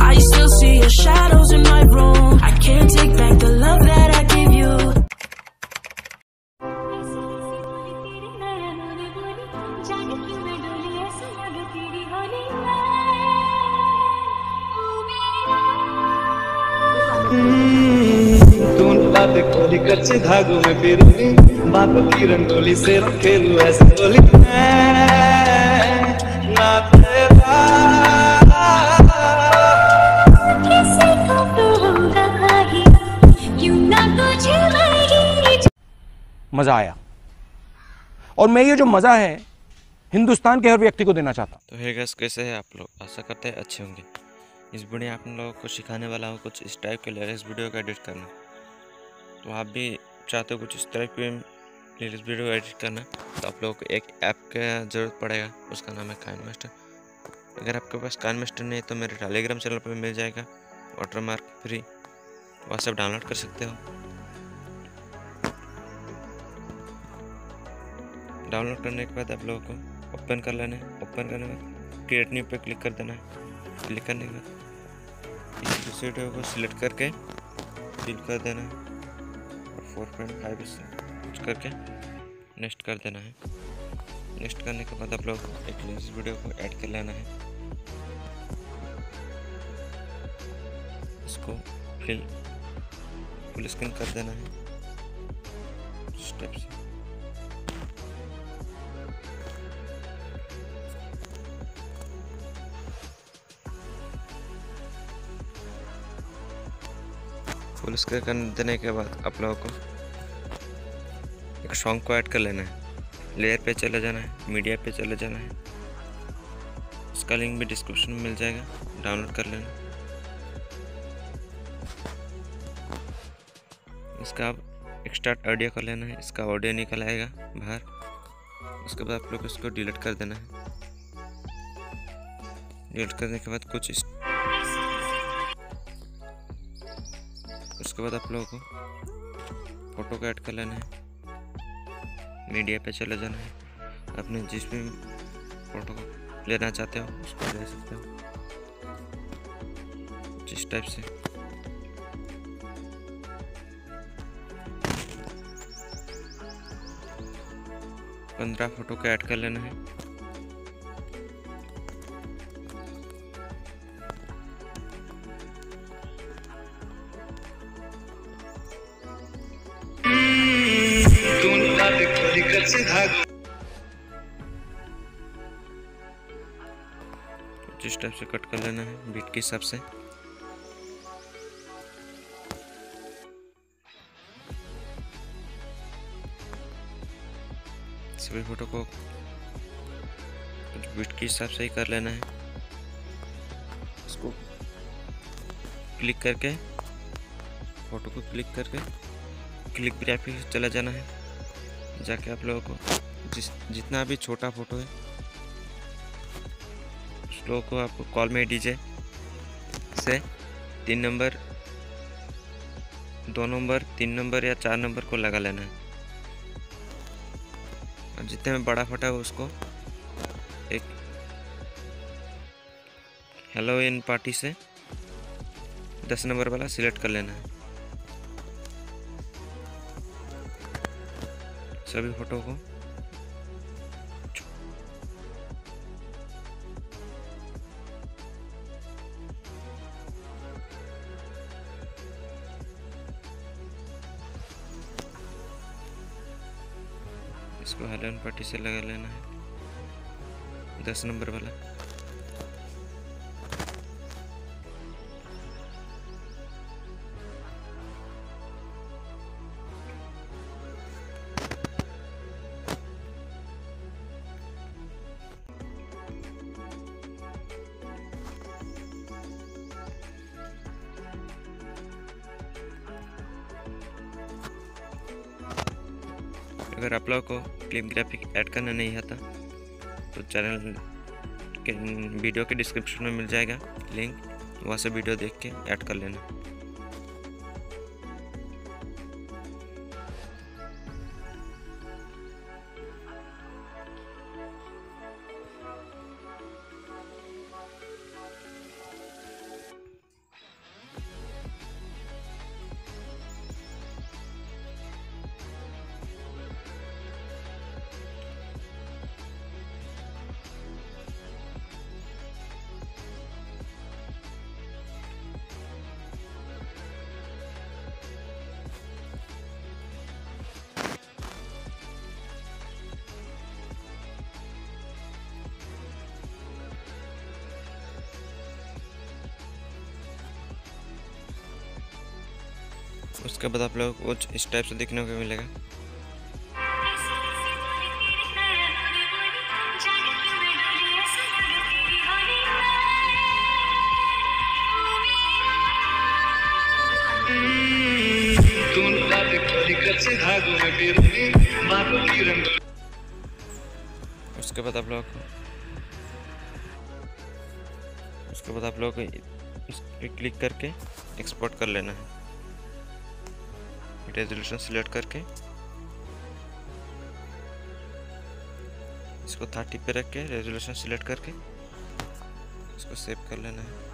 I still see your shadows in my room. I can't take back the love that I gave you. तू बात खोली कच्चे धागों में पिरोली बातों की रंगोली से खेलू ऐसे बोली मैं ना तेरा मज़ा आया। और मैं ये जो मज़ा है, हिंदुस्तान के हर व्यक्ति को देना चाहता हूँ। तो हे गैस, कैसे है आप लोग? आशा करते हैं अच्छे होंगे। इस वीडियो आप लोगों को सिखाने वाला हूँ कुछ इस टाइप के लेटेस्ट वीडियो का एडिट करना। तो आप भी चाहते हो कुछ इस टाइप के लेटेस्ट वीडियो एडिट करना तो आप लोगों को एक ऐप का ज़रूरत पड़ेगा। उसका नाम है काइन मास्टर अगर आपके पास कान मास्टर नहीं तो मेरे टेलीग्राम चैनल पर मिल जाएगा। वाटर मार्क फ्री वहाँ डाउनलोड कर सकते हो। डाउनलोड करने के बाद आप लोगों को ओपन कर लेना है। ओपन करने के बाद क्रिएट न्यू पे क्लिक कर देना है। क्लिक करने के बाद इस वीडियो को सिलेक्ट करके फिल कर देना है और फोर पॉइंट फाइव कुछ करके नेक्स्ट कर देना है। नेक्स्ट करने के बाद आप लोग एक इस वीडियो को ऐड कर लेना है। इसको फिल, फुल स्क्रीन कर देना है। स्टेप से फुल स्क्रीन कर देने के बाद आप लोगों को एक सॉन्ग को ऐड कर लेना है। लेयर पे चले जाना है मीडिया पे चले जाना है। उसका लिंक भी डिस्क्रिप्शन में मिल जाएगा डाउनलोड कर लेना। इसका आप एक्स्ट्रा ऑडियो कर लेना है, इसका ऑडियो निकल आएगा बाहर। उसके बाद आप लोग इसको डिलीट कर देना है। डिलीट करने के बाद कुछ उसके बाद आप लोगों को फ़ोटो को ऐड कर लेना है। मीडिया पे चले जाना है। अपने जिस भी फ़ोटो को लेना चाहते हो, उसको ले सकते हो। जिस टाइप से। पंद्रह फ़ोटो को ऐड कर लेना है। जिस टाइप से कट कर लेना है बीट के हिसाब से। सभी फ़ोटो को बीट के हिसाब से ही कर लेना है। इसको क्लिक करके फ़ोटो को क्लिक करके क्लिक ग्राफिक चला जाना है। जाके आप लोगों को जिस, जितना भी छोटा फ़ोटो है, उस लोगों को आपको कॉल में डीजे से तीन नंबर, दो नंबर, तीन नंबर या चार नंबर को लगा लेना है। और जितने में बड़ा फ़ोटो है उसको एक हेलो इन पार्टी से दस नंबर वाला सिलेक्ट कर लेना है। सभी फ़ोटो को। इसको हेलन पट्टी से लगा लेना है। दस नंबर वाला। अगर आप लोगों को क्लिप ग्राफिक ऐड करना नहीं आता तो चैनल के वीडियो के डिस्क्रिप्शन में मिल जाएगा। लिंक वहाँ से वीडियो देख के ऐड कर लेना। उसके बाद आप लोगों को कुछ इस टाइप से देखने को मिलेगा। उसके बाद आप लोग उसके बाद आप लोगों क्लिक करके एक्सपोर्ट कर लेना है। रेजोल्यूशन सिलेक्ट करके इसको थर्टी पे रख के रेजोल्यूशन सिलेक्ट करके इसको सेव कर लेना है।